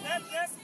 yes, yes.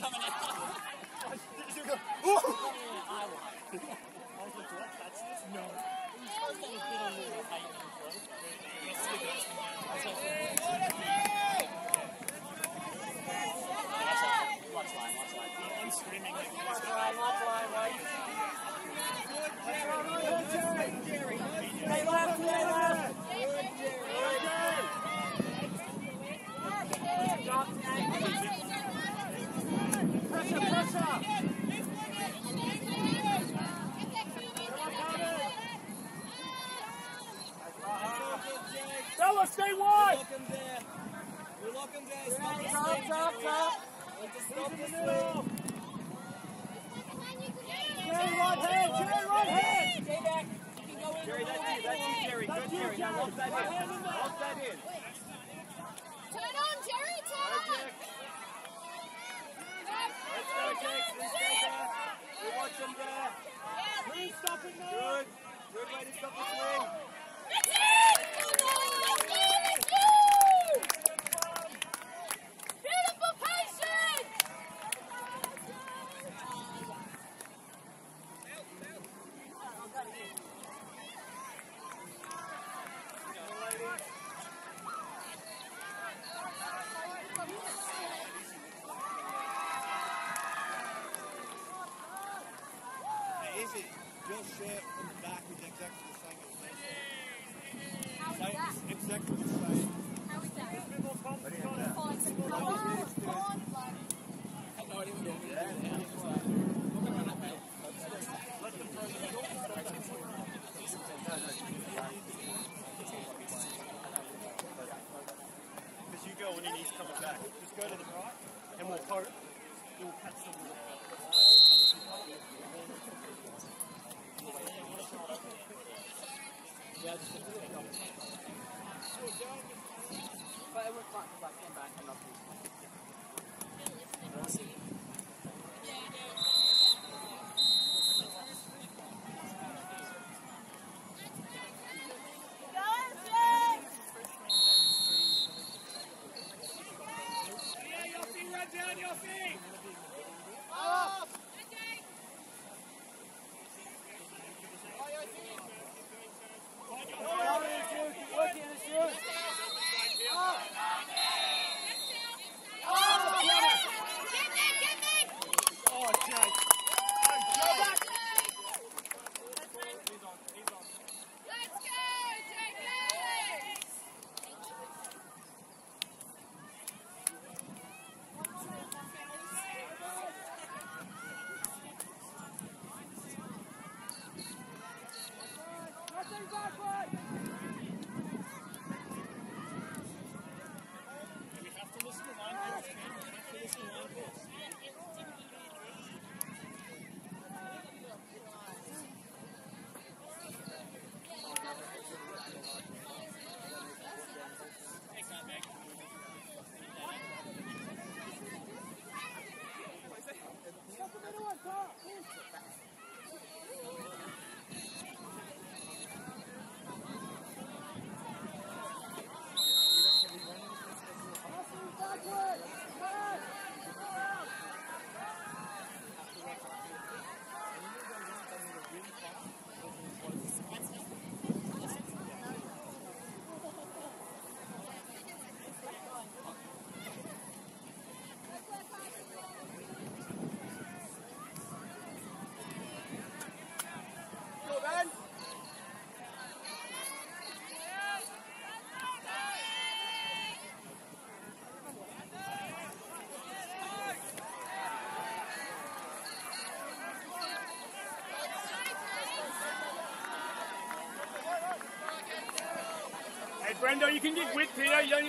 Coming out. Here we go. Ooh. Is it your shirt from the back is exactly the same as this? How is Same- that? Exactly the same. How is that? Bit more confidence on it. Come on, come on, bloke. Because you go when he needs coming back. Just go to the right and we'll poke. We'll catch them. Yeah just to get Brendo, you can get width here. You don't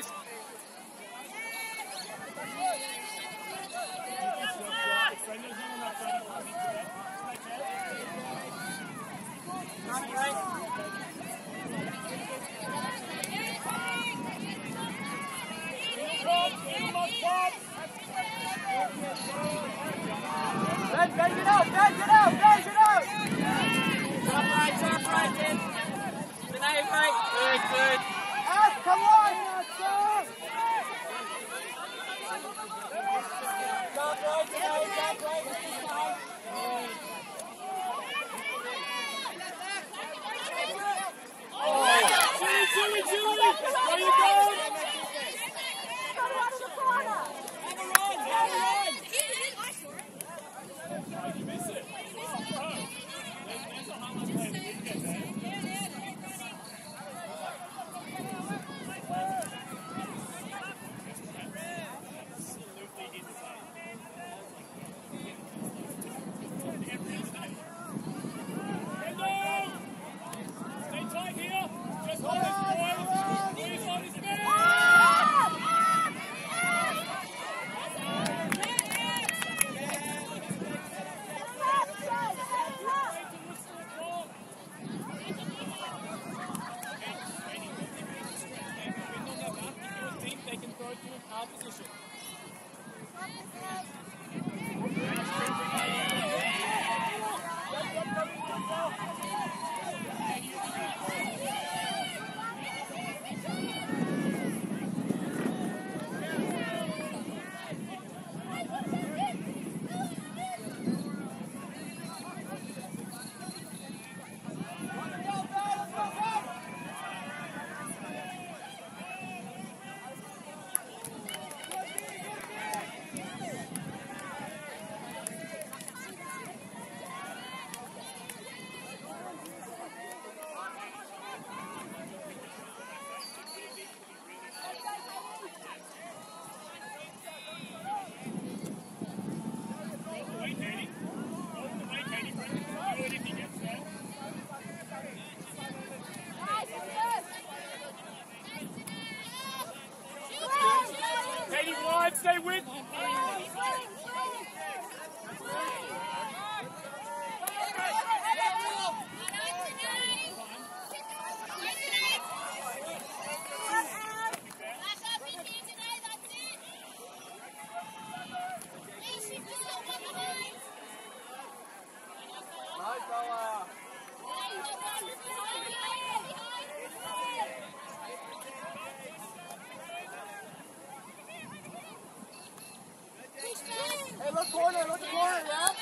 look corner, look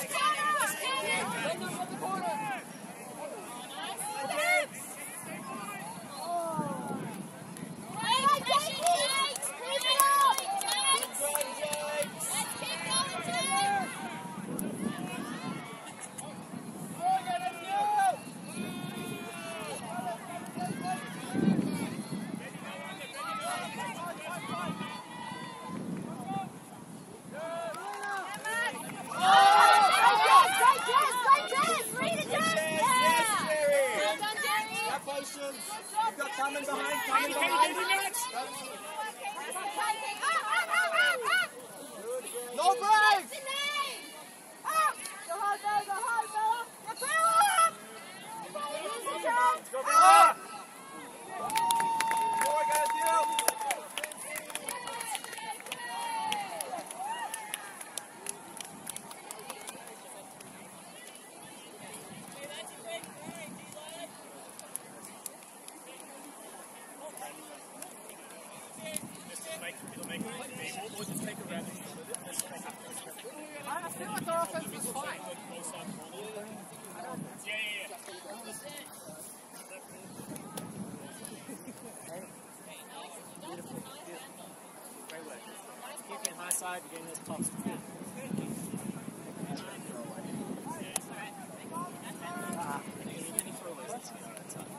the corner, yeah? Look look the corner. Morgan, it's you. Have patience. You've got coming behind, coming Katie, behind. Katie, next. No breaks. Go Ah! Morgan, it's you. Make, it'll make it easy. We'll, we'll just take a rabbit. I feel like our offense was fine. Yeah, yeah, yeah. Great work. Keeping high side, you're getting those tops. Ah, and you're getting throwaways. That's that's tough.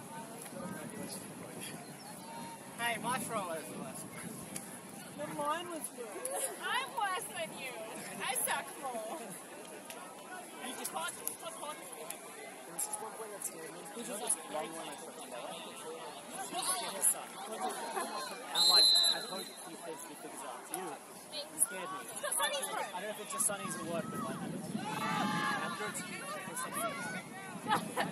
Hey, my throwaway was the worst. But mine was worse. I'm worse than you. I suck more. You just pass it. Just pass it. This is what when it's scared me. This is just one when I put it lower. I'm like, I hope he figures, out. You, it scared me. It's not Sunny's room. I don't know if it's just Sunny's or what, but like,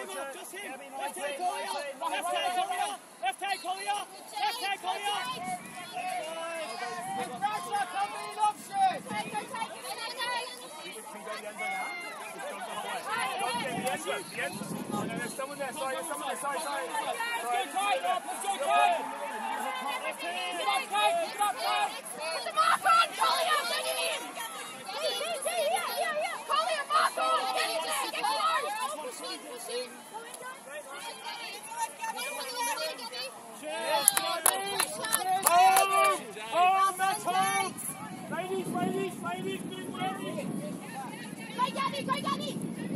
him Let's go tight, on, Collier. Ladies, ladies, ladies, big ladies. Go, Gabby, go, Gabby.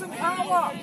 Some power.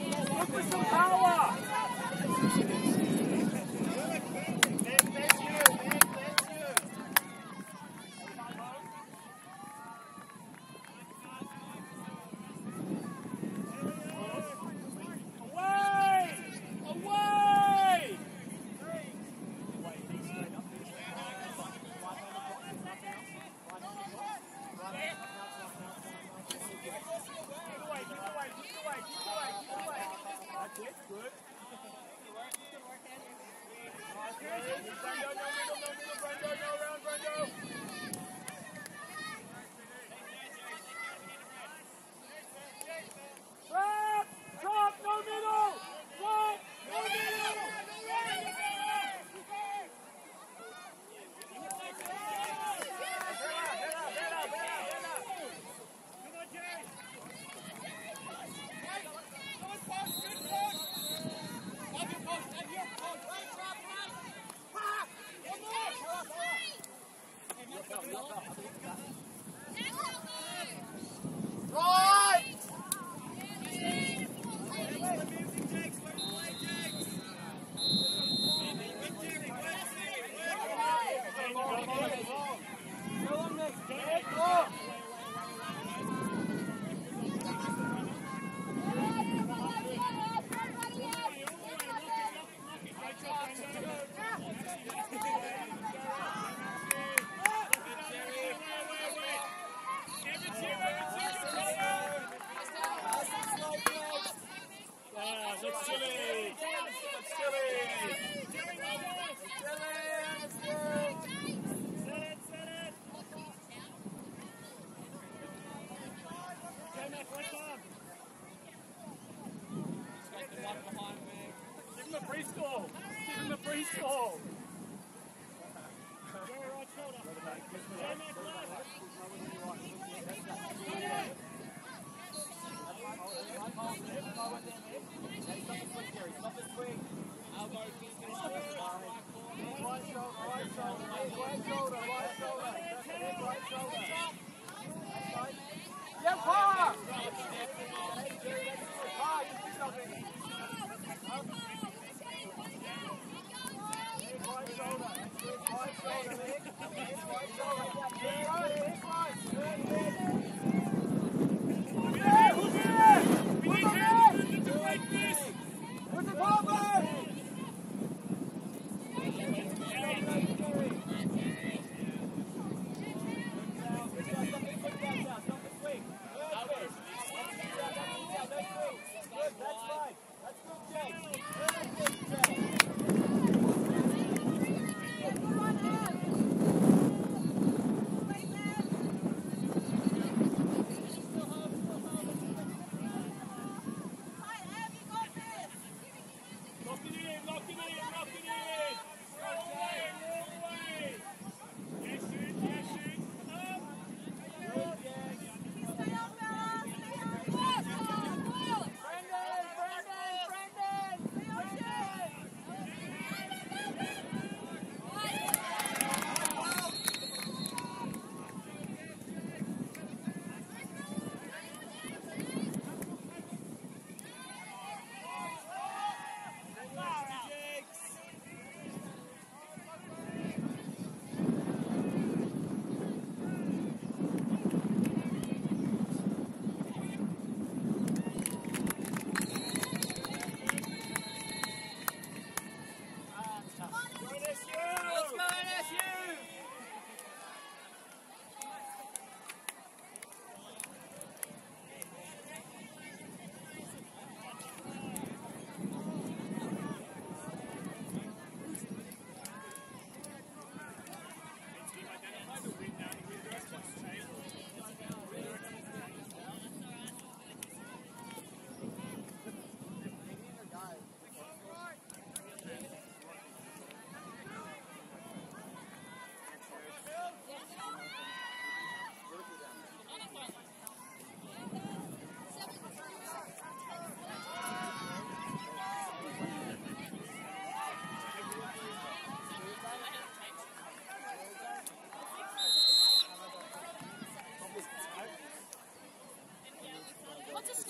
Six?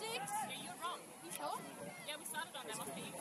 Yeah, you're wrong. You sure? Yeah, we started on that, must be.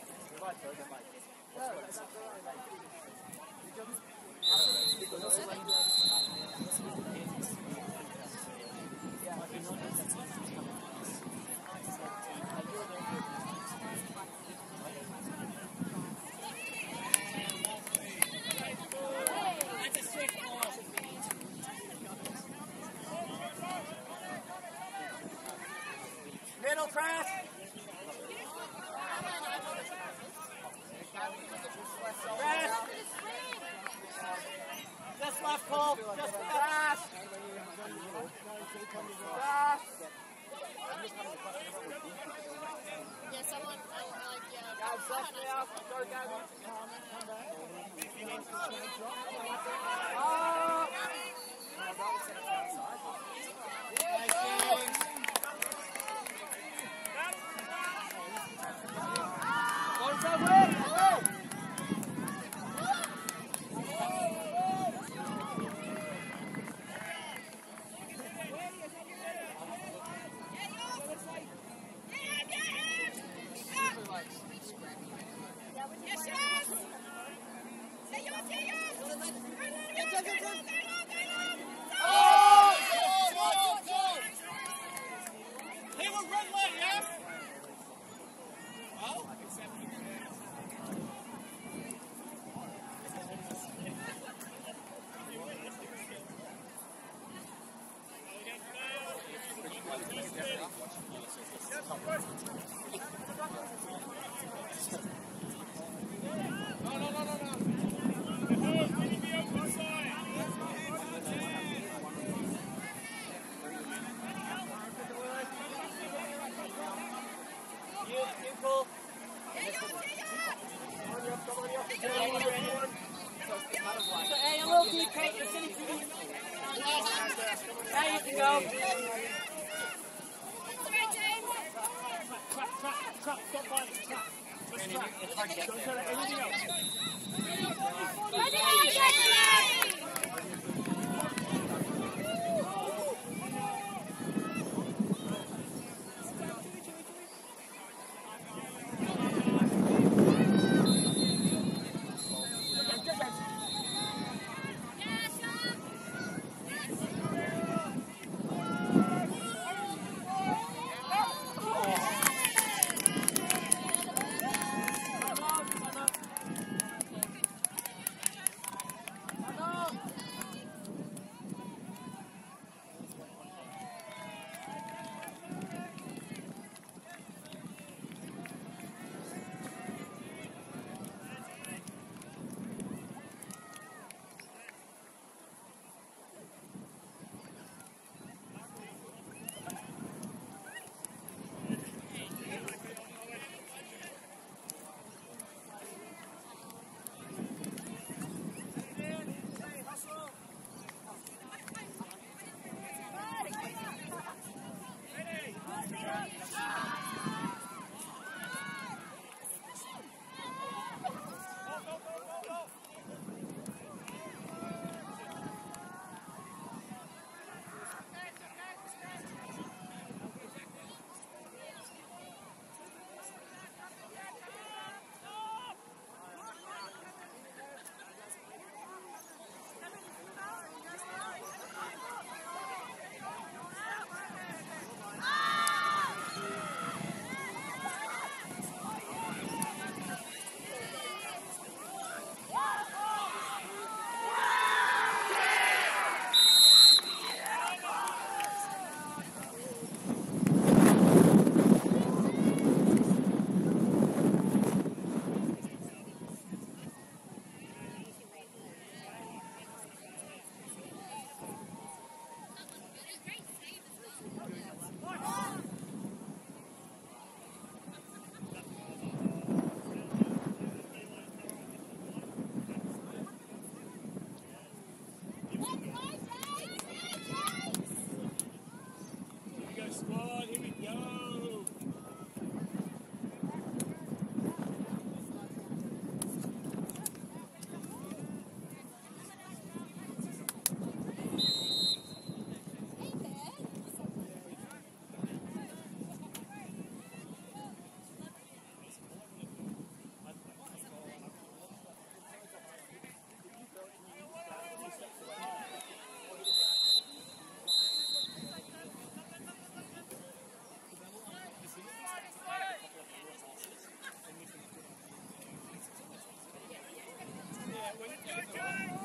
Good job,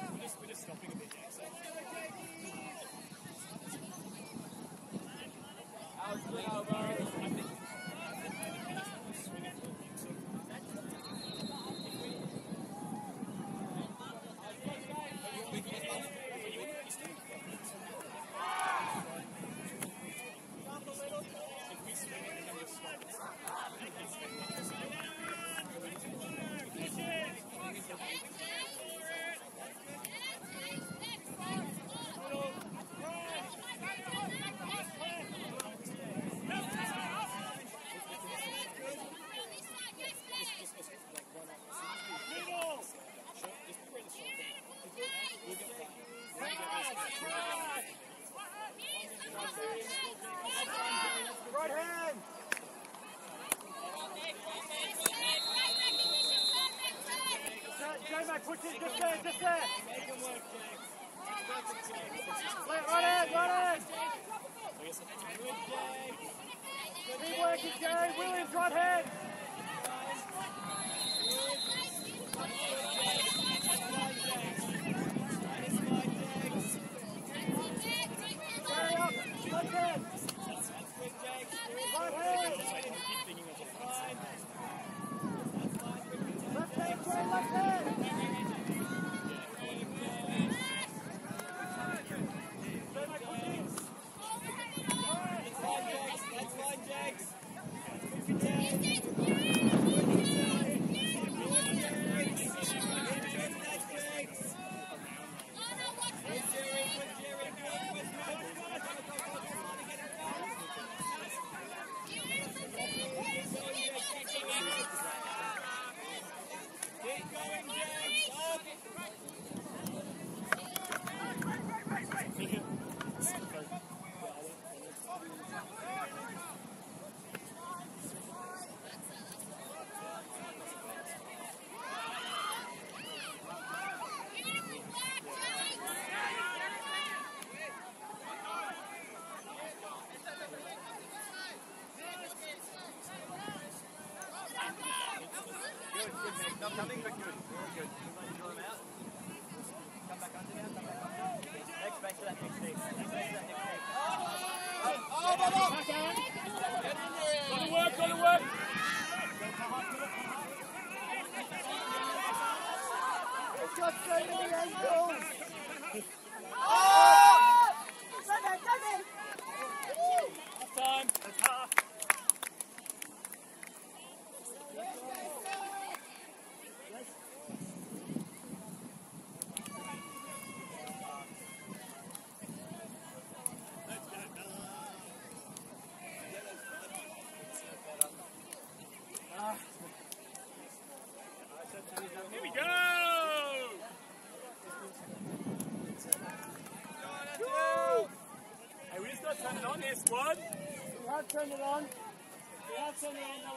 Not coming, but good. Very good. Come back under come back under. Next, back to that next. Next, back to that next. Gotta work, gotta work. In the. Half time. That's half. Here we go. Hey, we just got to turn squad. We have turned it on. We have turned it on. That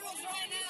visuals right now.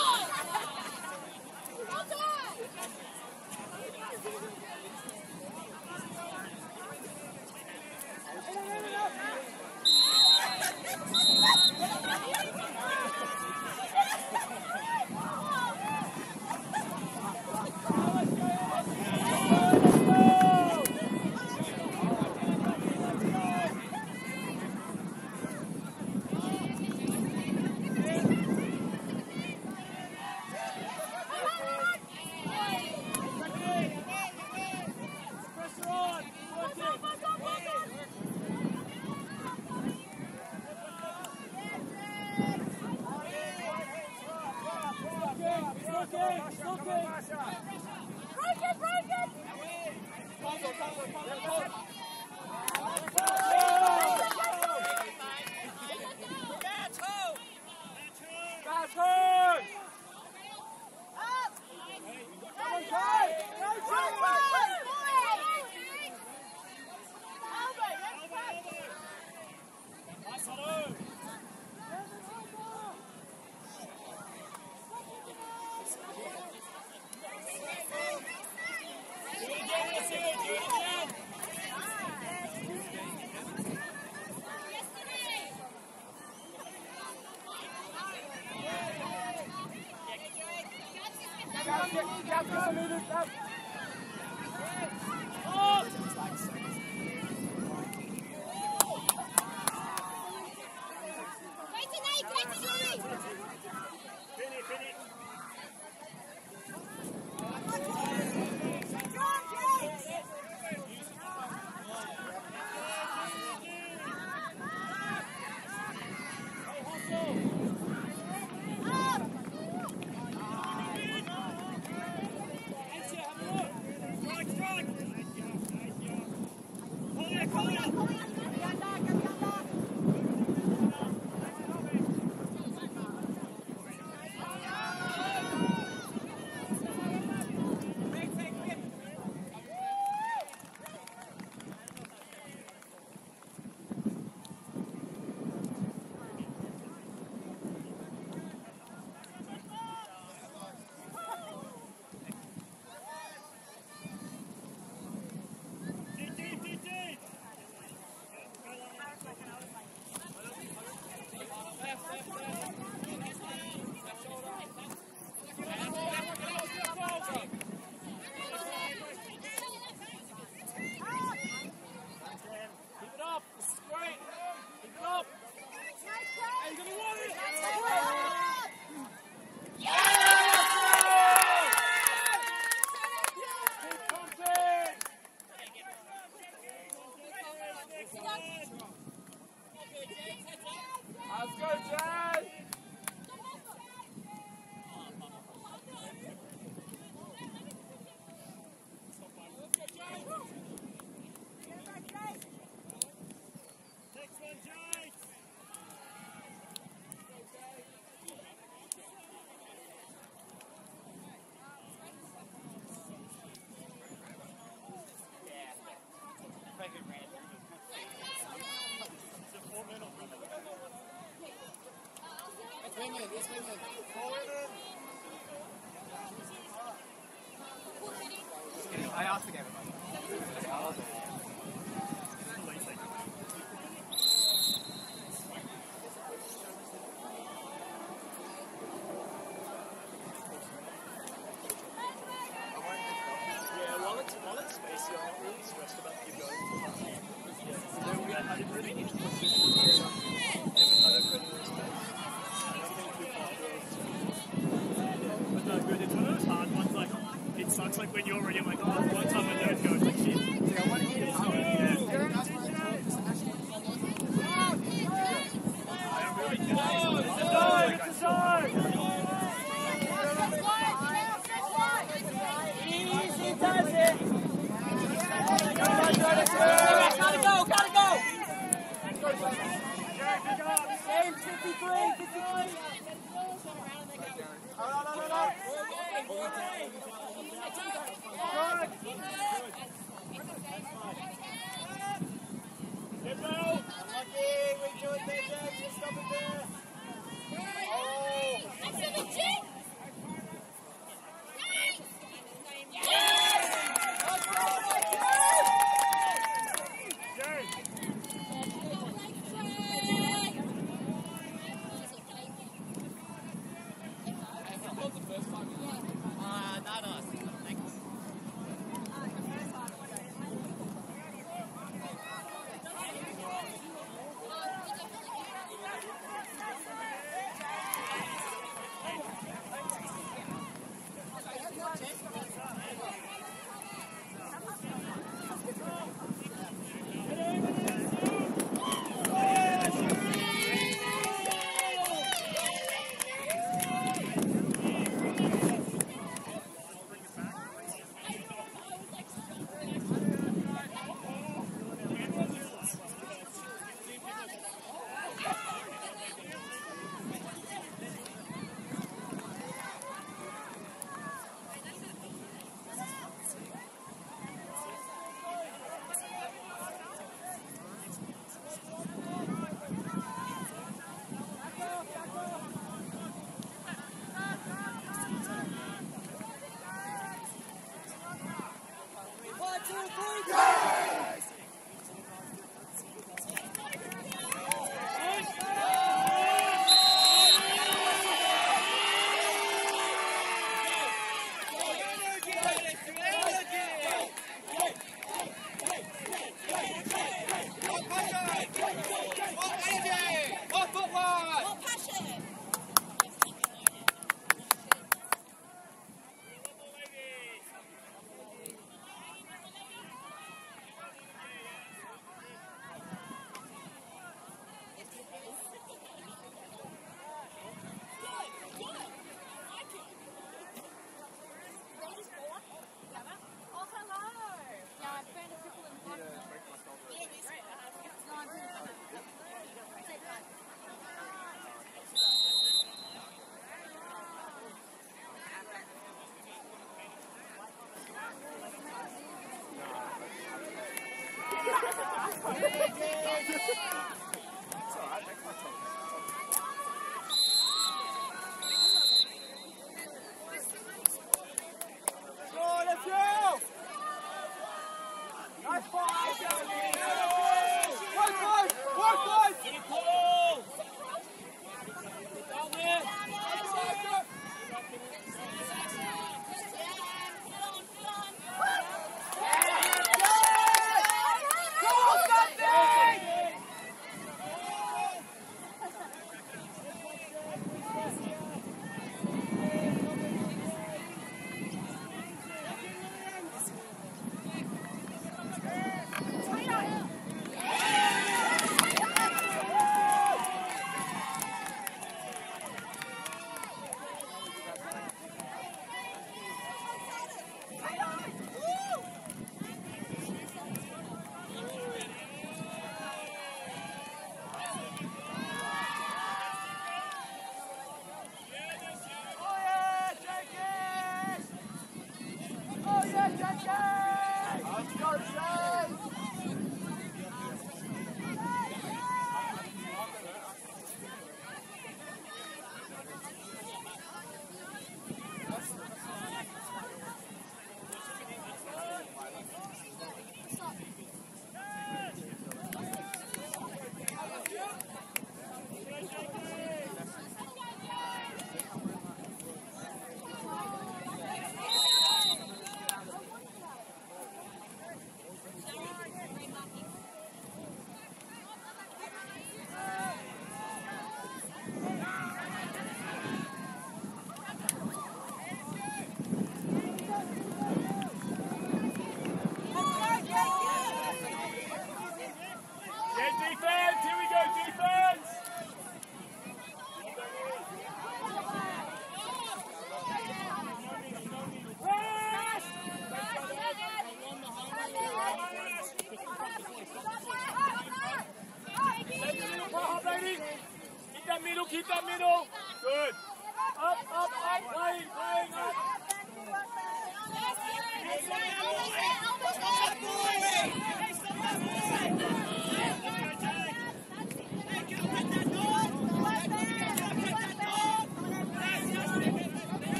Well done! Pressure Let's win it, let's it. I asked again. Yeah.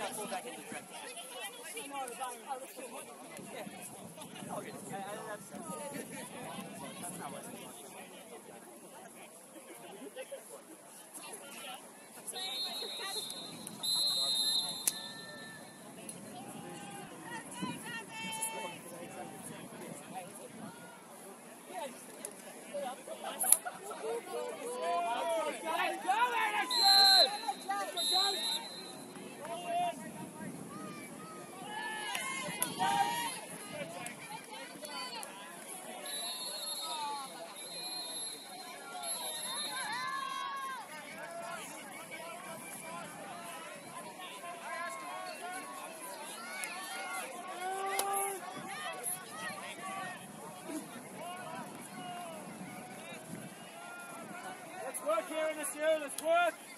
got full back into Monsieur Lesworth.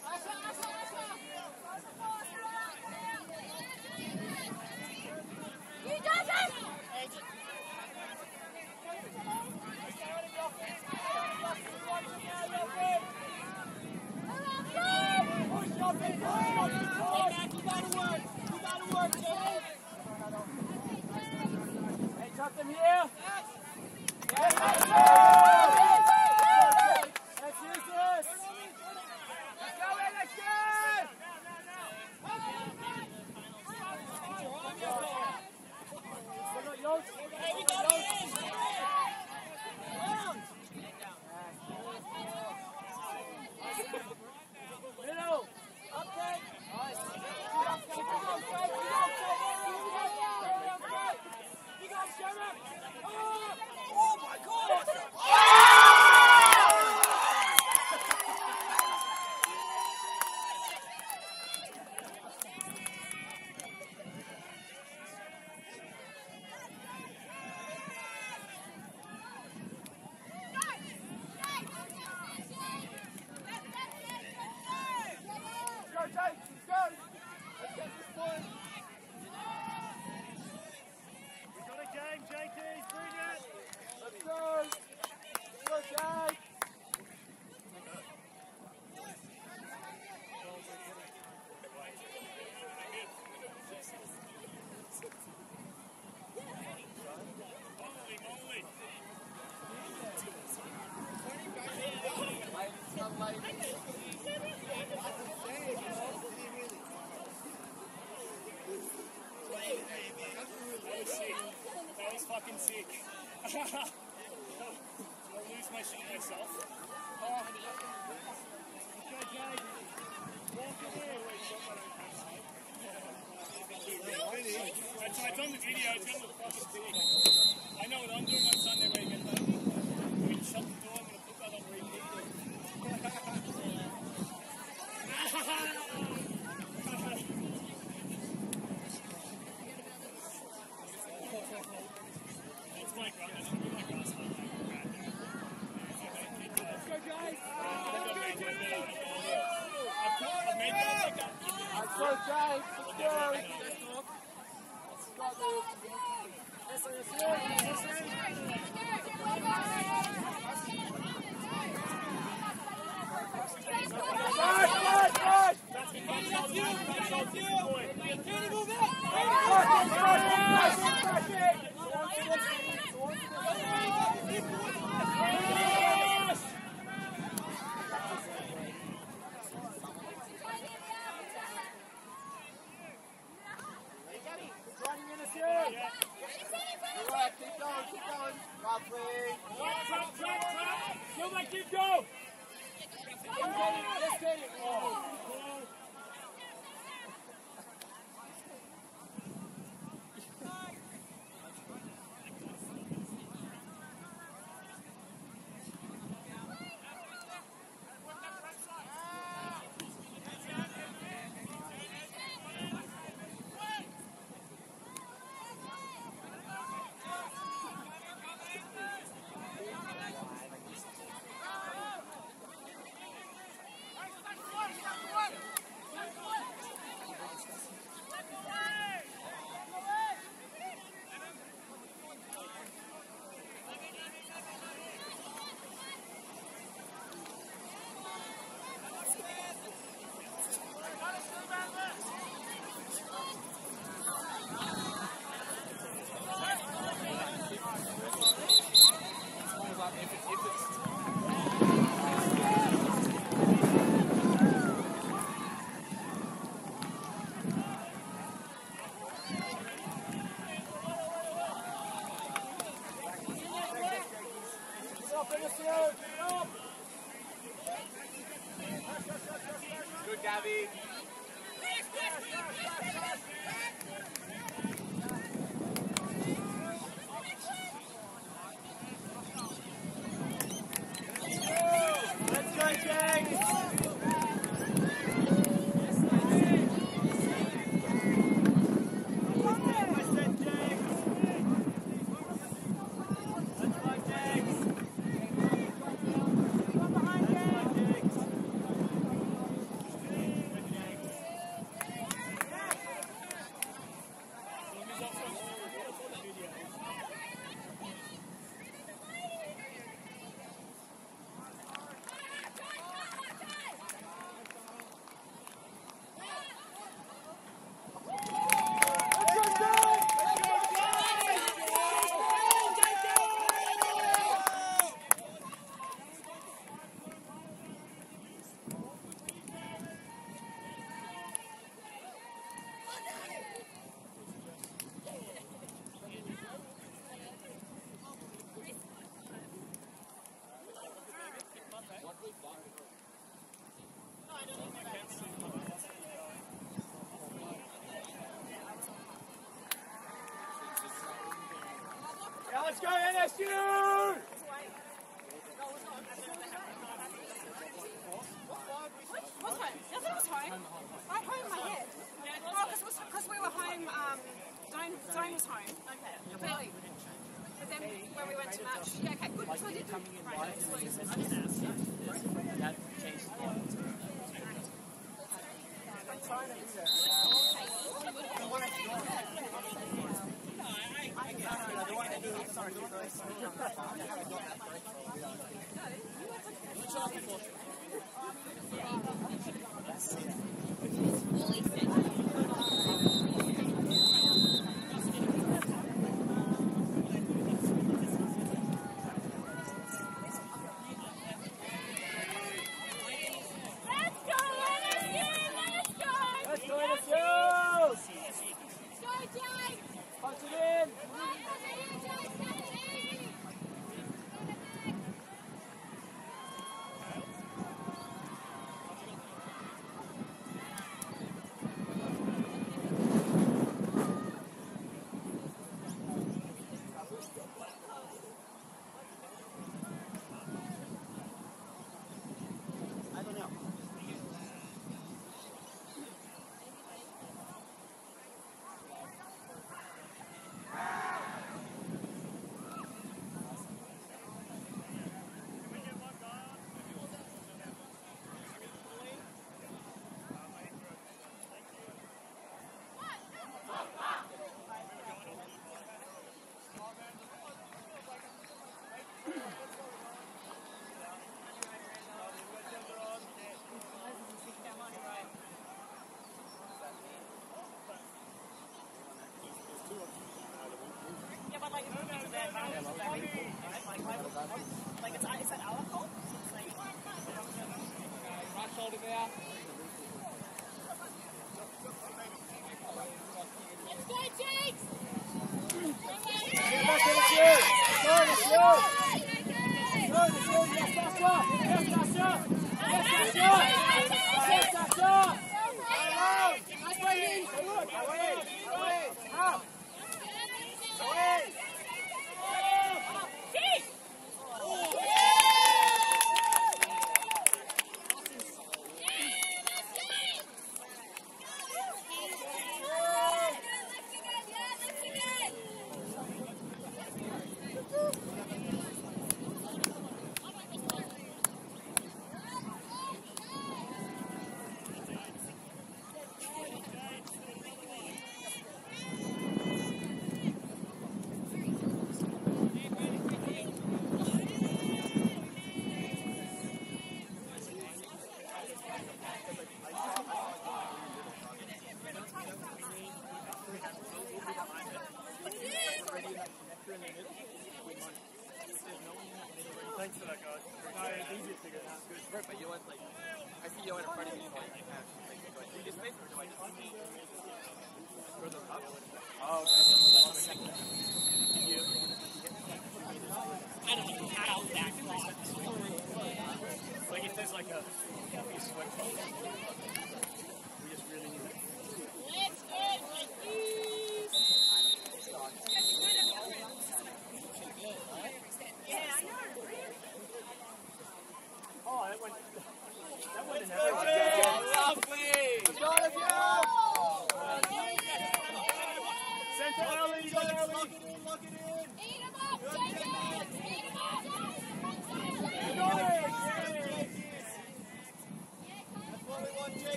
I lose my shit myself. Oh. Walk away. I've done the video, it's. I know what I'm doing. Good, Gabby. Let's go, James. Yeah, let's go, NSU! What's home? Nothing was home. Right home, my head. Oh, because we were home, um, Zone, Zone was home. Okay. But, but then when we went to match, yeah, okay, good. So I did do right. so I just asked. That changed the game. Let's go, NSU! Let's go! Let's go, NSU! Let's go, Jake! Punch it in! I don't know. Yeah, but like, it's moving to that house, like, it's, that our fault? It's like, there.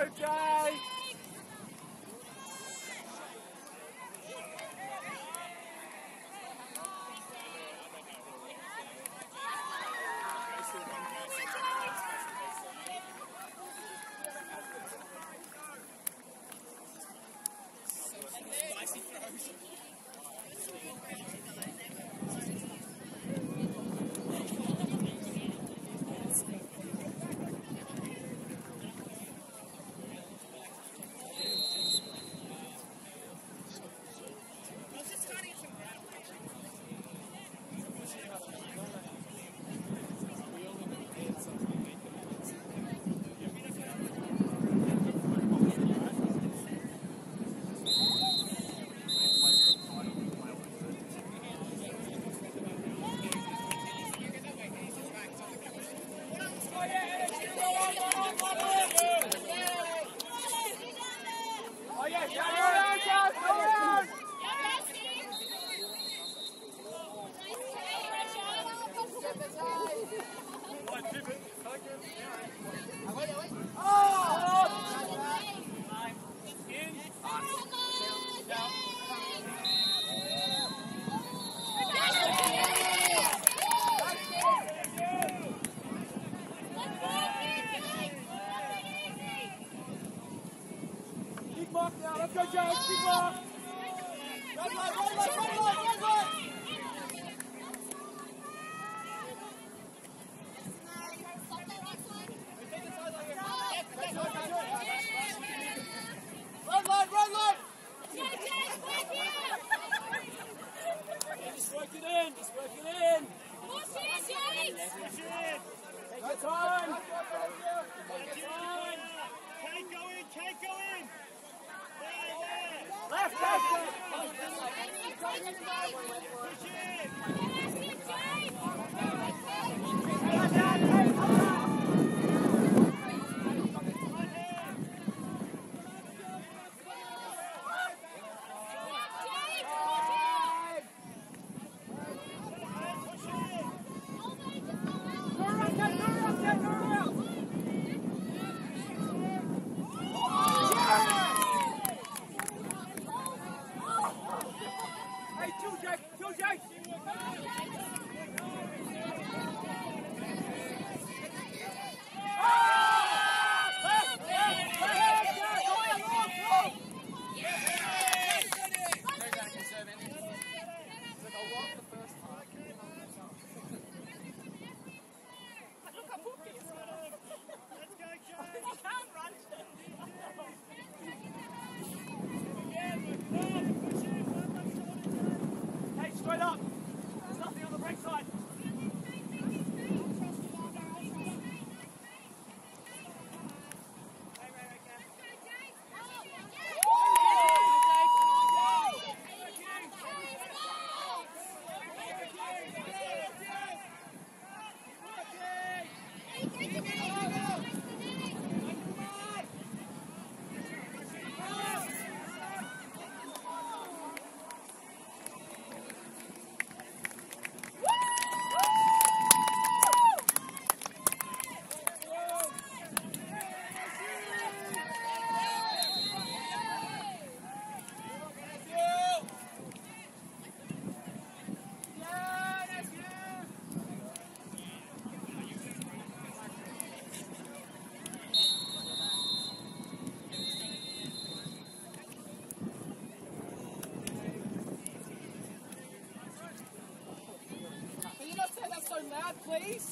Go, Jack! It's on! Can't go in! Can't go in! Left, left, left! Push in! please?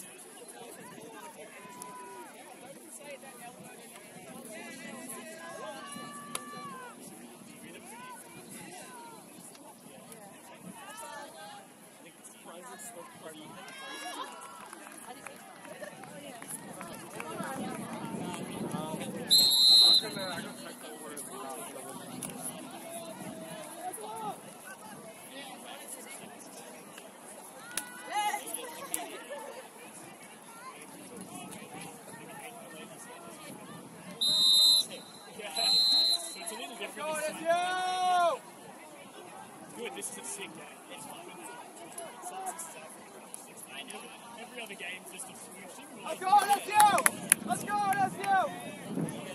Take that. It's fine. I know. Every other game, just a huge. Let's go! Let's go!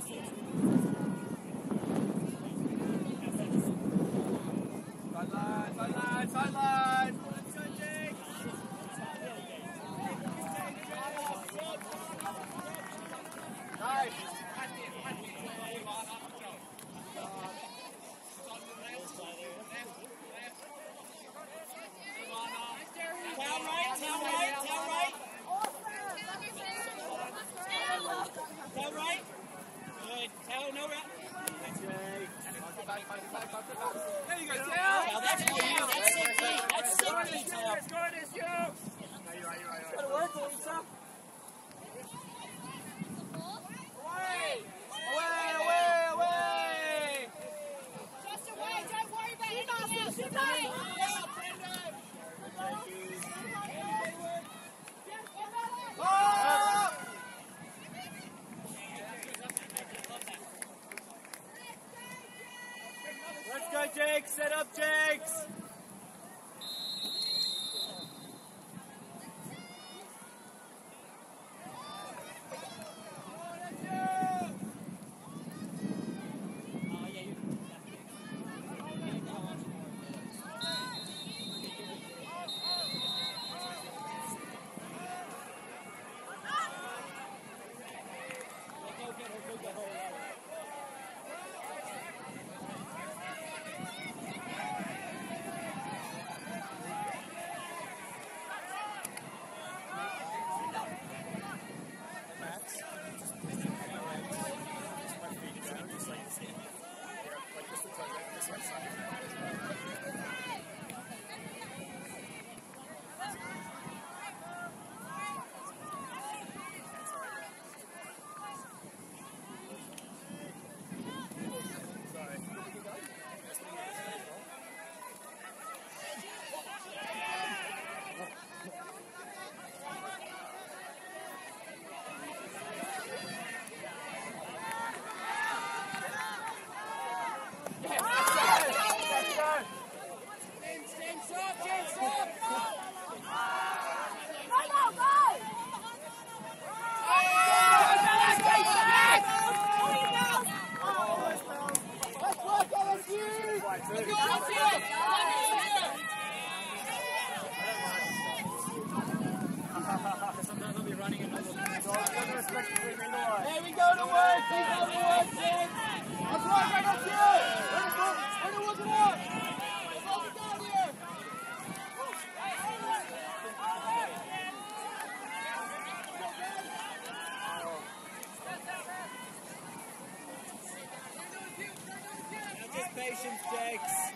Set up, objects! Congratulations, Jakes.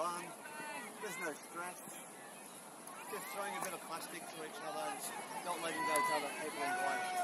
fun. There's no stress. Just throwing a bit of plastic to each other and not letting those other people in life.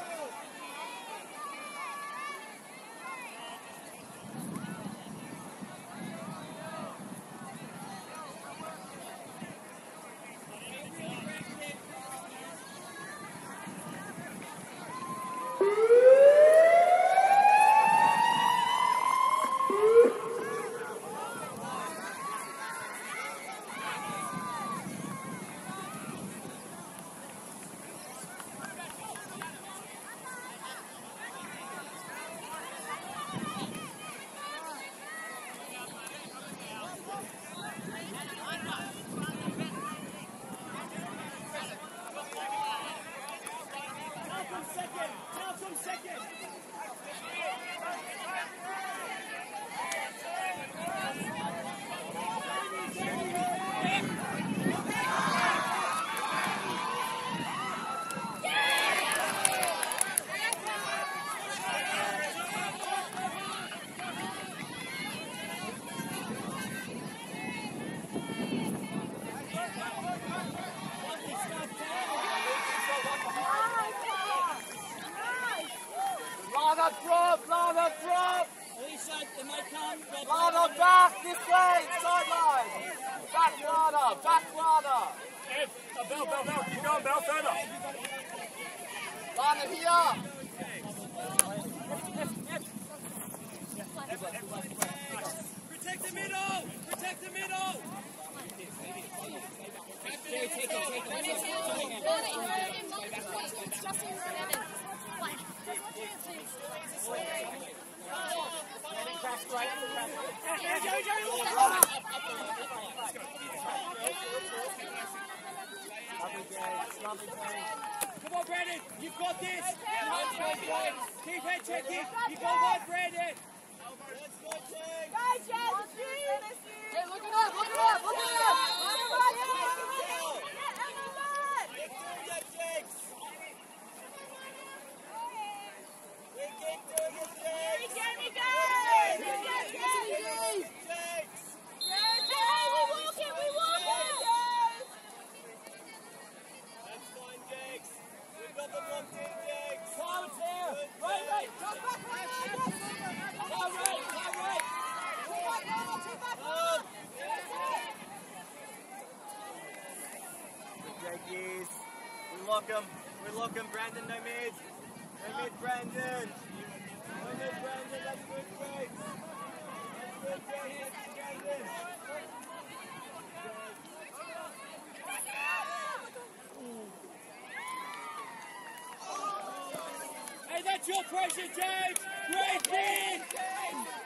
Back this way, sideline. Back Lana, back Lana. Ev, Bell, Bell, Bell, keep going, Bell, further. Lana here. Protect the middle! Protect the middle! Take it, take it, take it. Justin, Come on, Brandon. You've got this. Keep head checking. You got one, Brandon. Hey, look it up, look it up, look it up! Right, right, right, right. Jackies. We lock him. We lock him. Brandon, no mid. No mid, Brandon. Hey, that's your pressure, James. Great kid.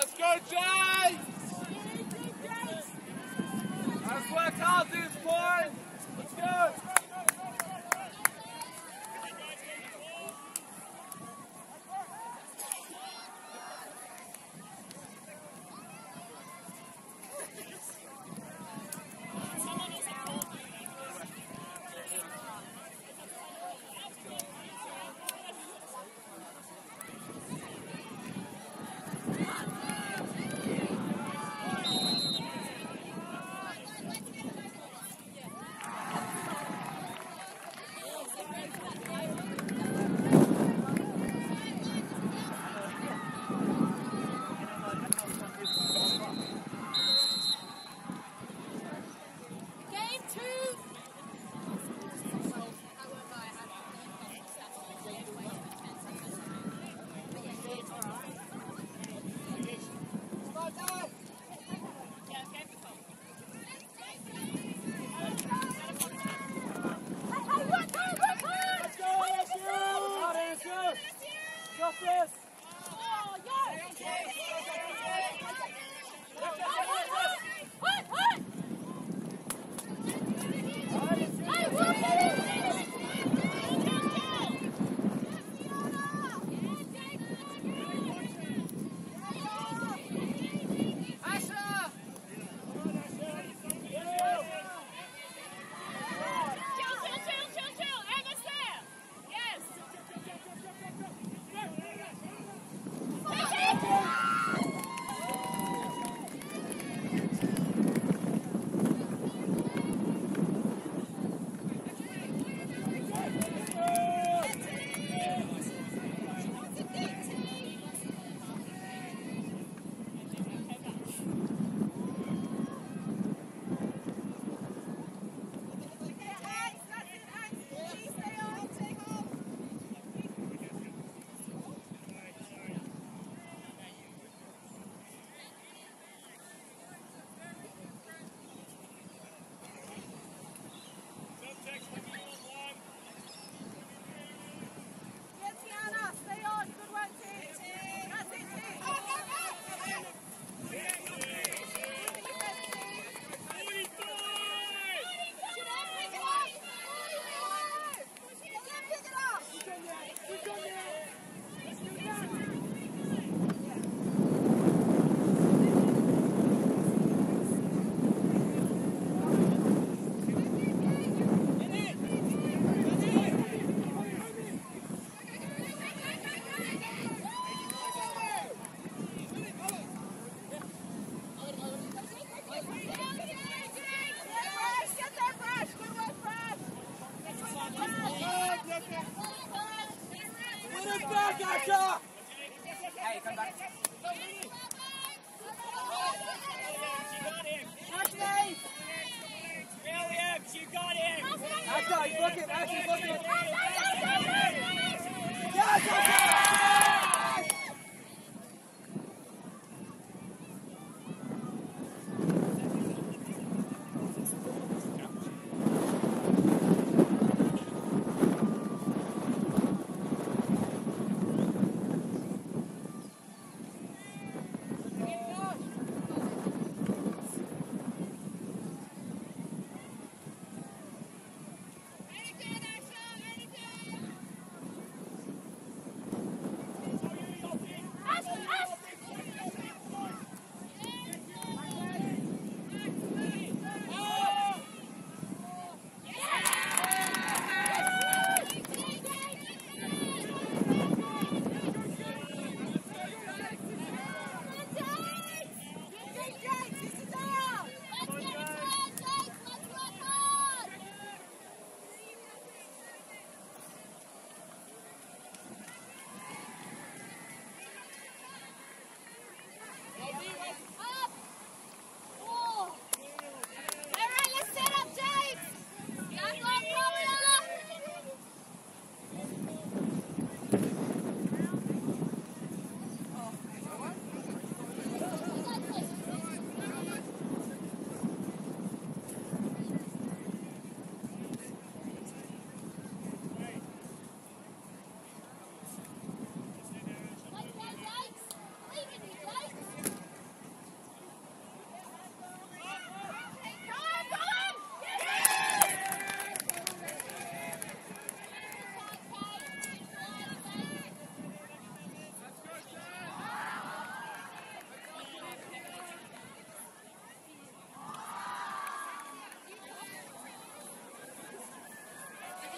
Let's go, Jay! This point. Let's go.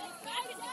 Hey!